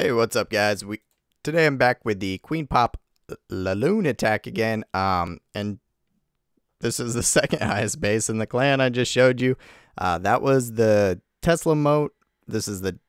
Hey, what's up, guys? We today I'm back with the Queen Pop Laloon attack again. Um, and this is the second highest base in the clan I just showed you. Uh, that was the Tesla moat. This is the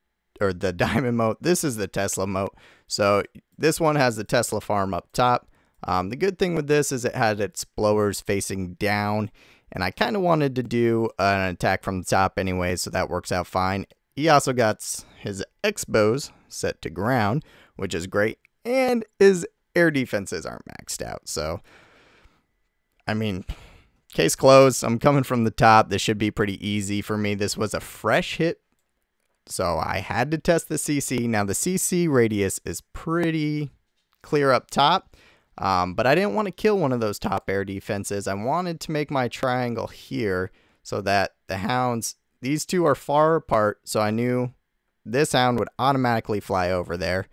or the diamond moat. This is the Tesla moat. So this one has the Tesla farm up top. Um, the good thing with this is it had its blowers facing down, and I kind of wanted to do an attack from the top anyway, so that works out fine. He also got his X-bows set to ground, which is great, and his air defenses aren't maxed out. So, I mean, case closed. I'm coming from the top. This should be pretty easy for me. This was a fresh hit, so I had to test the CC. Now, the CC radius is pretty clear up top. Um, but I didn't want to kill one of those top air defenses. I wanted to make my triangle here so that the hounds, these two are far apart. So I knew this hound would automatically fly over there.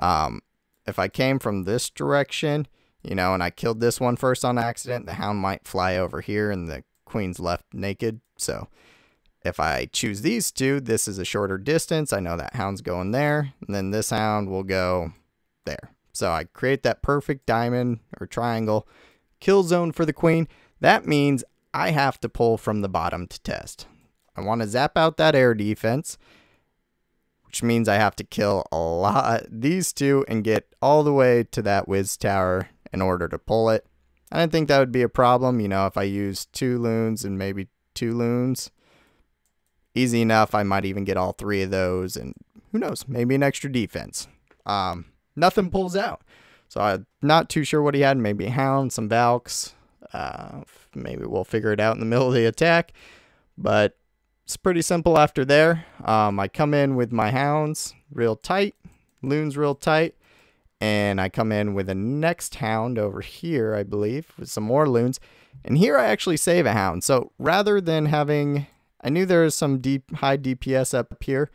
Um, if I came from this direction, you know, and I killed this one first on accident, the hound might fly over here and the queen's left naked. So if I choose these two, this is a shorter distance. I know that hound's going there. And then this hound will go there. So I create that perfect diamond or triangle kill zone for the queen. That means I have to pull from the bottom to test. I want to zap out that air defense, which means I have to kill a lot these two and get all the way to that whiz tower in order to pull it. I didn't think that would be a problem, you know, if I use two loons and maybe two loons. Easy enough, I might even get all three of those and who knows, maybe an extra defense. Um, nothing pulls out. So I'm not too sure what he had. Maybe hound, some valks. Uh, maybe we'll figure it out in the middle of the attack. But it's pretty simple after there. Um, I come in with my hounds real tight, loons real tight. And I come in with a next hound over here, I believe, with some more loons. And here I actually save a hound. So rather than having, I knew there was some deep high DPS up here.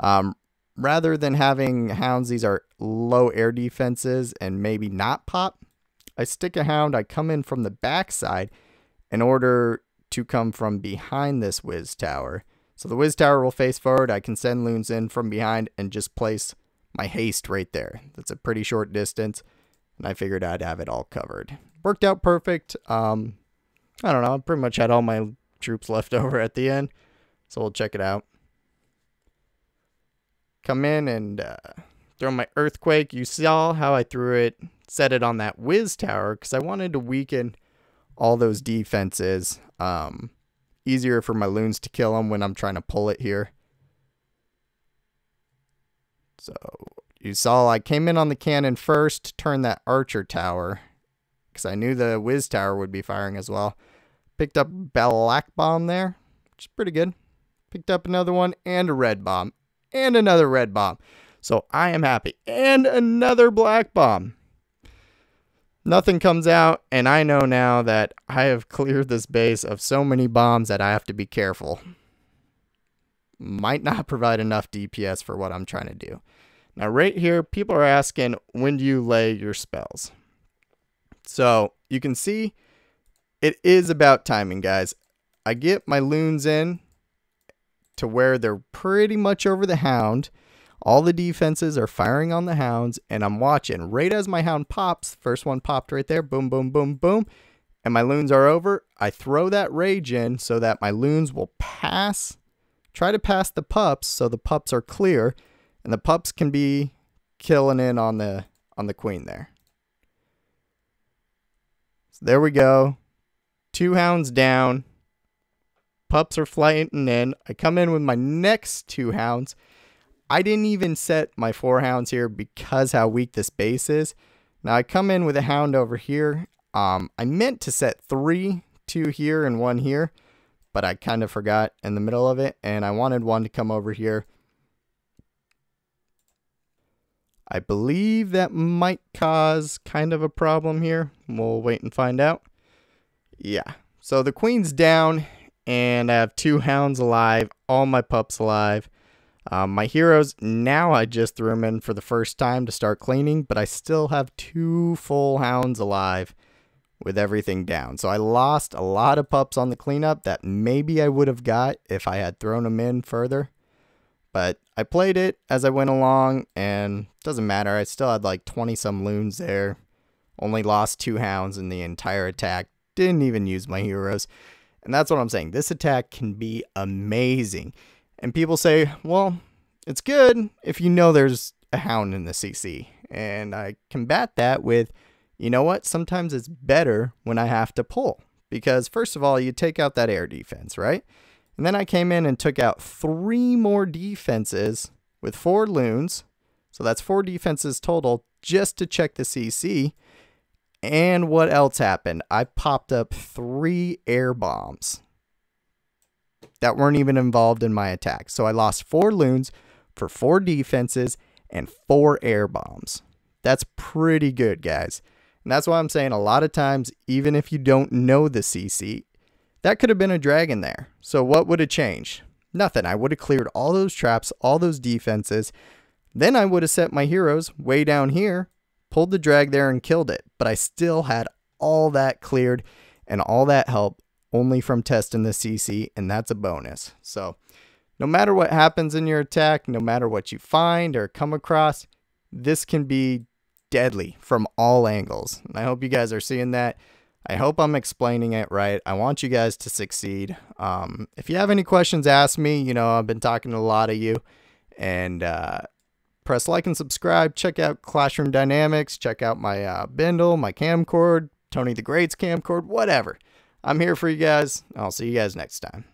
Um, rather than having hounds, these are low air defenses and maybe not pop. I stick a hound, I come in from the backside in order to come from behind this whiz tower. So the whiz tower will face forward. I can send loons in from behind and just place my haste right there. That's a pretty short distance, and I figured I'd have it all covered. Worked out perfect. Um, I don't know. I pretty much had all my troops left over at the end, so we'll check it out come in and uh, throw my earthquake. You saw how I threw it, set it on that whiz tower because I wanted to weaken all those defenses. Um, easier for my loons to kill them when I'm trying to pull it here. So you saw I came in on the cannon first, turned that archer tower because I knew the whiz tower would be firing as well. Picked up black bomb there, which is pretty good. Picked up another one and a red bomb and another red bomb. So I am happy. And another black bomb. Nothing comes out, and I know now that I have cleared this base of so many bombs that I have to be careful. Might not provide enough DPS for what I'm trying to do. Now, right here, people are asking, when do you lay your spells? So you can see it is about timing, guys. I get my loons in to where they're pretty much over the hound. All the defenses are firing on the hounds, and I'm watching. Right as my hound pops, first one popped right there, boom, boom, boom, boom, and my loons are over. I throw that rage in so that my loons will pass, try to pass the pups so the pups are clear, and the pups can be killing in on the on the queen there. So there we go. Two hounds down. Pups are flying in. I come in with my next two hounds. I didn't even set my four hounds here because how weak this base is. Now I come in with a hound over here. Um, I meant to set three, two here and one here, but I kind of forgot in the middle of it, and I wanted one to come over here. I believe that might cause kind of a problem here. We'll wait and find out. Yeah. So the queen's down and I have two hounds alive, all my pups alive. Um, my heroes, now I just threw them in for the first time to start cleaning, but I still have two full hounds alive with everything down. So I lost a lot of pups on the cleanup that maybe I would have got if I had thrown them in further. But I played it as I went along, and doesn't matter. I still had like 20 some loons there. Only lost two hounds in the entire attack. Didn't even use my heroes. And that's what I'm saying. This attack can be amazing. And people say, well, it's good if you know there's a hound in the CC. And I combat that with, you know what? Sometimes it's better when I have to pull. Because, first of all, you take out that air defense, right? And then I came in and took out three more defenses with four loons. So that's four defenses total just to check the CC. And what else happened? I popped up three air bombs that weren't even involved in my attack. So I lost four loons for four defenses and four air bombs. That's pretty good, guys. And that's why I'm saying a lot of times, even if you don't know the CC, that could have been a dragon there. So what would have changed? Nothing. I would have cleared all those traps, all those defenses. Then I would have set my heroes way down here, pulled the drag there and killed it. But I still had all that cleared and all that help only from testing the CC, and that's a bonus. So no matter what happens in your attack, no matter what you find or come across, this can be deadly from all angles. And I hope you guys are seeing that. I hope I'm explaining it right. I want you guys to succeed. Um, if you have any questions, ask me. You know, I've been talking to a lot of you. And uh, press like and subscribe. Check out Classroom Dynamics. Check out my uh, bindle, my Kamcord, Tony the Great's Kamcord, whatever. I'm here for you guys. I'll see you guys next time.